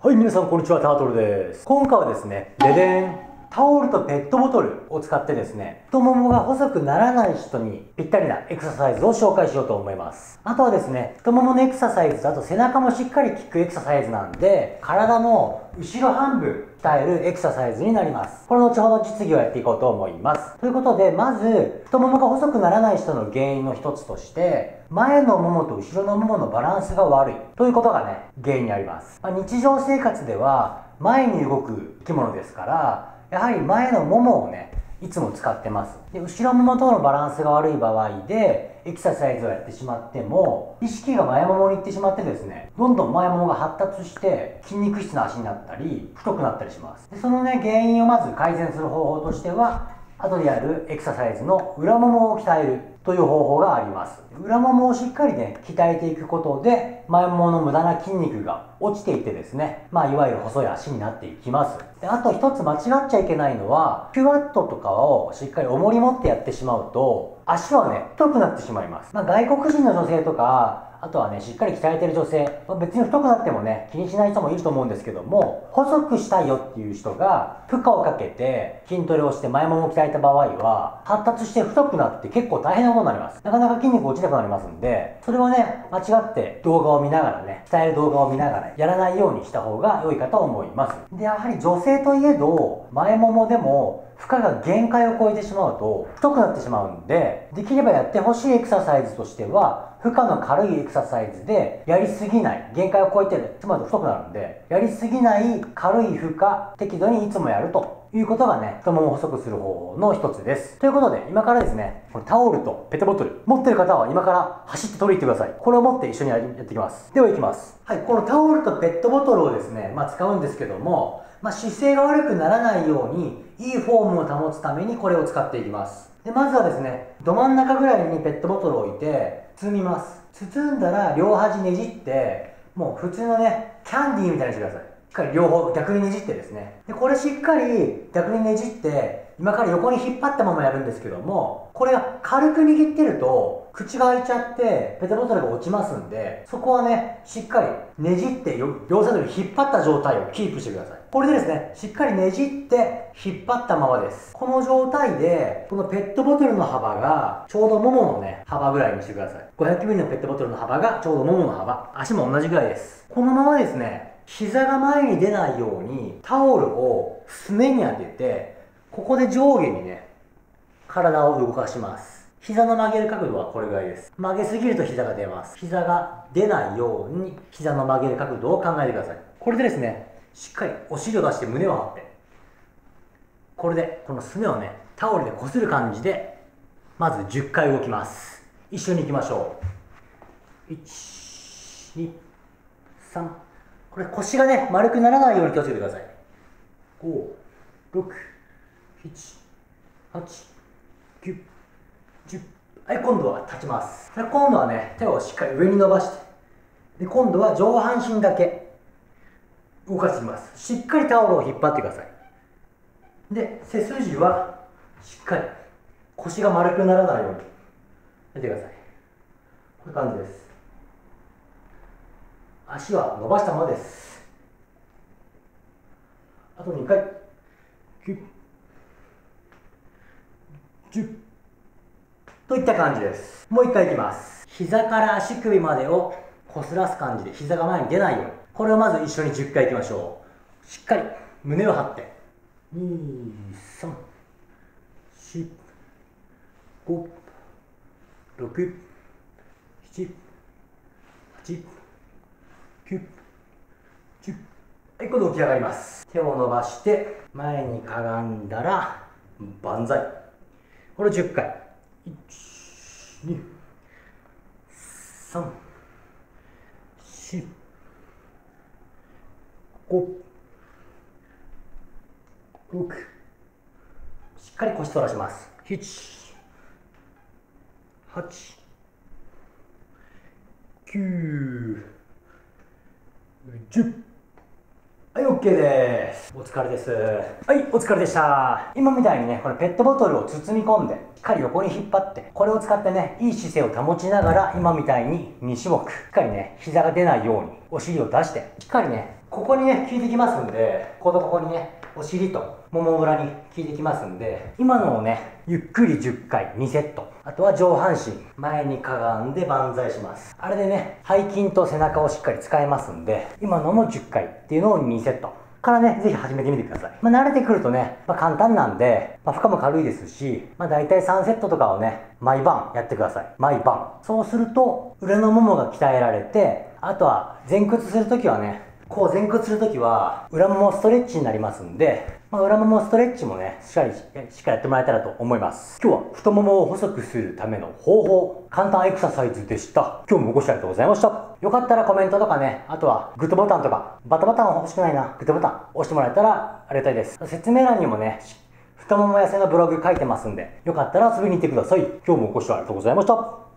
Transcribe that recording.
はい、皆さんこんにちは、タートルです。今回はですね、レデンタオルとペットボトルを使ってですね、太ももが細くならない人にぴったりなエクササイズを紹介しようと思います。あとはですね、太もものエクササイズだと背中もしっかり効くエクササイズなんで、体の後ろ半分鍛えるエクササイズになります。これ後ほど実技をやっていこうと思います。ということで、まず、太ももが細くならない人の原因の一つとして、前のももと後ろのもものバランスが悪いということがね、原因にあります。まあ、日常生活では前に動く生き物ですから、やはり前のももをねいつも使ってます。で後ろももとのバランスが悪い場合でエクササイズをやってしまっても意識が前ももに行ってしまってですねどんどん前ももが発達して筋肉質の足になったり太くなったりします。でそのね原因をまず改善する方法としては後でやるエクササイズの裏ももを鍛える。という方法があります。裏ももをしっかりね鍛えていくことで前ももの無駄な筋肉が落ちていってですねまあいわゆる細い足になっていきます。であと一つ間違っちゃいけないのはクワットとかをしっかり重り持ってやってしまうと足はね太くなってしまいます、まあ、外国人の女性とかあとはね、しっかり鍛えてる女性、別に太くなってもね、気にしない人もいると思うんですけども、細くしたいよっていう人が、負荷をかけて筋トレをして前もも鍛えた場合は、発達して太くなって結構大変なことになります。なかなか筋肉落ちなくなりますんで、それはね、間違って動画を見ながらね、鍛える動画を見ながらやらないようにした方が良いかと思います。で、やはり女性といえど、前ももでも負荷が限界を超えてしまうと太くなってしまうんで、できればやってほしいエクササイズとしては、負荷の軽いエクササイズで、やりすぎない、限界を超えてるつまり太くなるんで、やりすぎない軽い負荷、適度にいつもやるということがね、太ももを細くする方法の一つです。ということで、今からですね、このタオルとペットボトル、持ってる方は今から走って取りに行ってください。これを持って一緒にやっていきます。では行きます。はい、このタオルとペットボトルをですね、まあ使うんですけども、まあ、姿勢が悪くならないようにいいフォームを保つためにこれを使っていきますでまずはですねど真ん中ぐらいにペットボトルを置いて包みます。包んだら両端ねじってもう普通のねキャンディーみたいにしてください。っかり両方逆にねじってですね。でこれしっかり逆にねじって今から横に引っ張ったままやるんですけどもこれが軽く握ってると口が開いちゃってペットボトルが落ちますんでそこはねしっかりねじって両サイドに引っ張った状態をキープしてください。これでですねしっかりねじって引っ張ったままです。この状態でこのペットボトルの幅がちょうどもものね幅ぐらいにしてください。500ml のペットボトルの幅がちょうどももの幅。足も同じぐらいです。このままですね膝が前に出ないようにタオルをすねに当ててここで上下にね体を動かします膝の曲げる角度はこれぐらいです。曲げすぎると膝が出ます。膝が出ないように膝の曲げる角度を考えてください。これでですね、しっかりお尻を出して胸を張って、これでこのすねをね、タオルでこする感じで、まず10回動きます。一緒に行きましょう。1、2、3。これ腰がね、丸くならないように気をつけてください。5、6、7、8、9、10はい今度は立ちます。今度はね手をしっかり上に伸ばして。で今度は上半身だけ動かしていきます。しっかりタオルを引っ張ってください。で背筋はしっかり。腰が丸くならないようにやってください。こういう感じです。足は伸ばしたままです。あと2回。9 10といった感じです。もう一回いきます。膝から足首までをこすらす感じで膝が前に出ないように。これをまず一緒に10回いきましょう。しっかり胸を張って。2 3 4 5 6 7 8はい今度起き上がります。手を伸ばして前にかがんだら万歳。これを10回。1 2 3 4 5 6しっかり腰反らします。7 8 9 10はい、OK です。お疲れです。はい、お疲れでした。今みたいにね、このペットボトルを包み込んで、しっかり横に引っ張って、これを使ってね、いい姿勢を保ちながら、今みたいに2種目、しっかりね、膝が出ないように、お尻を出して、しっかりね、ここにね効いてきますんでこことここにねお尻ともも裏に効いてきますんで今のをねゆっくり10回2セットあとは上半身前にかがんで万歳しますあれでね背筋と背中をしっかり使えますんで今のも10回っていうのを2セットからね、ぜひ始めてみてください。まあ、慣れてくるとね、まあ、簡単なんで、まあ、負荷も軽いですし、まあ、大体3セットとかをね、毎晩やってください。毎晩。そうすると、裏のももが鍛えられて、あとは前屈するときはね、こう前屈するときは、裏ももストレッチになりますんで、まあ、裏ももストレッチもね、しっかり、しっかりやってもらえたらと思います。今日は太ももを細くするための方法、簡単エクササイズでした。今日もご視聴ありがとうございました。よかったらコメントとかね、あとはグッドボタンとか、バタボタン欲しくないな、グッドボタン押してもらえたらありがたいです。説明欄にもね、太もも痩せのブログ書いてますんで、よかったら遊びに行ってください。今日もご視聴ありがとうございました。